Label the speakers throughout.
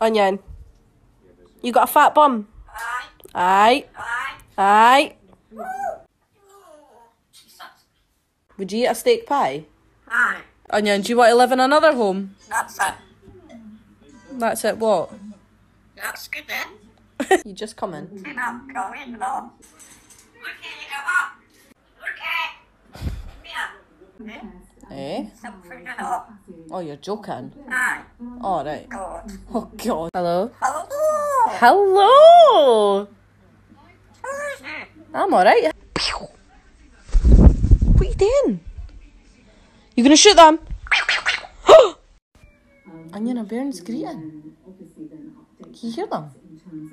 Speaker 1: Onion. You got a fat bum?
Speaker 2: Aye.
Speaker 1: Aye.
Speaker 2: Aye.
Speaker 1: Would you eat a steak pie?
Speaker 2: Aye.
Speaker 1: Onion, do you want to live in another home?
Speaker 2: That's it.
Speaker 1: That's it, what?
Speaker 2: That's good then.
Speaker 1: You just come in.
Speaker 2: Not going no. Okay, you go up. Okay. Yeah.
Speaker 1: Eh?
Speaker 2: Something you know.
Speaker 1: Oh, you're joking.
Speaker 2: Aye.
Speaker 1: All right.
Speaker 2: Good.
Speaker 1: Oh, God. Hello?
Speaker 2: Hello.
Speaker 1: Hello! I'm alright. What are you doing? You gonna shoot them? Onion and Baron's greeting. Can you hear them?
Speaker 2: Look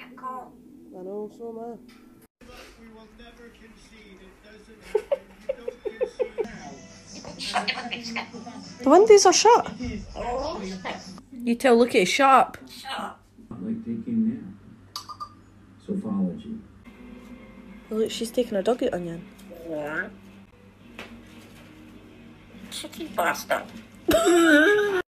Speaker 2: at cool.
Speaker 1: I know, so am
Speaker 2: Shut your face.
Speaker 1: The windows are shut. You tell look at shut up.
Speaker 2: shut up.
Speaker 3: like taking now. Sophology.
Speaker 1: Look, she's taking a dog out, Onion.
Speaker 2: Yeah. Cheeky bastard. Bastard.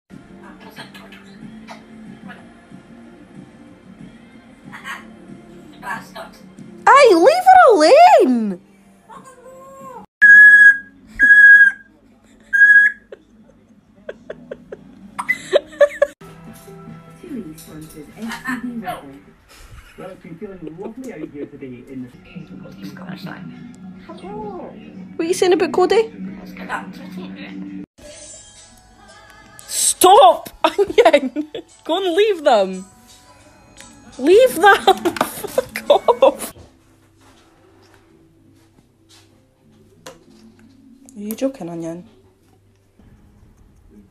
Speaker 4: TUI sponsors STV Weather.
Speaker 5: Well, it's been feeling lovely out here today in the
Speaker 2: He's got a. Hello.
Speaker 1: What are you saying about Cody?
Speaker 2: Let's get up to
Speaker 1: Stop! Onion! Go and leave them! Leave them! Fuck off! Are you joking, Onion?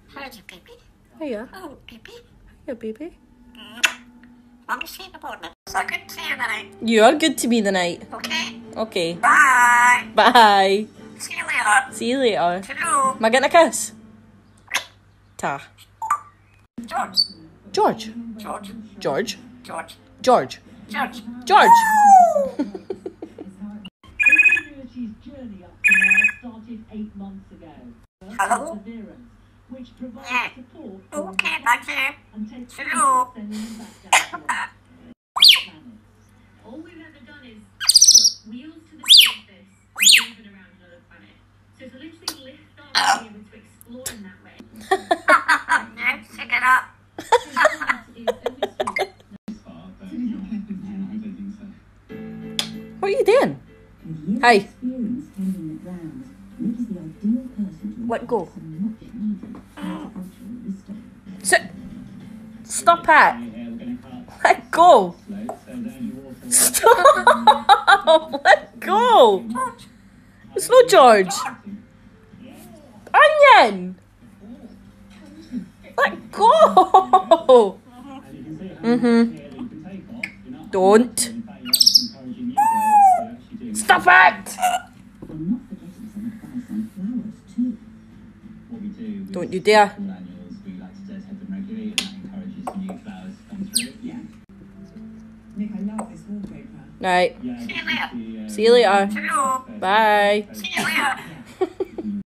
Speaker 2: How's your baby?
Speaker 1: Hiya.
Speaker 2: Oh, baby.
Speaker 1: Hiya, baby.
Speaker 2: Mommy see you in the morning. So good to see you tonight.
Speaker 1: You are good to me tonight.
Speaker 2: Okay.
Speaker 1: Okay.
Speaker 2: Bye.
Speaker 1: Bye.
Speaker 2: See you later.
Speaker 1: See you later.
Speaker 2: Hello.
Speaker 1: Am I getting a kiss? Ta.
Speaker 2: George.
Speaker 1: George.
Speaker 2: George.
Speaker 1: George.
Speaker 2: George.
Speaker 1: George.
Speaker 2: George.
Speaker 1: George.
Speaker 4: Ingenuity's journey up to now started eight months ago.
Speaker 2: Hello?
Speaker 4: Perseverance, which provides
Speaker 2: Yeah.
Speaker 4: support for oh,
Speaker 2: Okay, thank you.
Speaker 4: and takes
Speaker 2: Hello.
Speaker 4: sending them back down to Earth.
Speaker 6: All we've ever done is put wheels to the surface and move it around another planet. So to literally lift off and be able to explore in that way.
Speaker 2: yeah, pick it up.
Speaker 6: is a mystery.
Speaker 1: What are you doing? Hey.
Speaker 4: Experience tending the ground makes the ideal person to
Speaker 1: Let go.
Speaker 4: some much needed
Speaker 1: Sit. Stop it. Let go. Stop. Let go. It's not George. Onion. Let go. Mm-hmm. Don't. Stop it. Don't forgetting
Speaker 3: Night.
Speaker 2: See you later.
Speaker 3: Bye. Uh,
Speaker 1: See you later.
Speaker 2: Uh,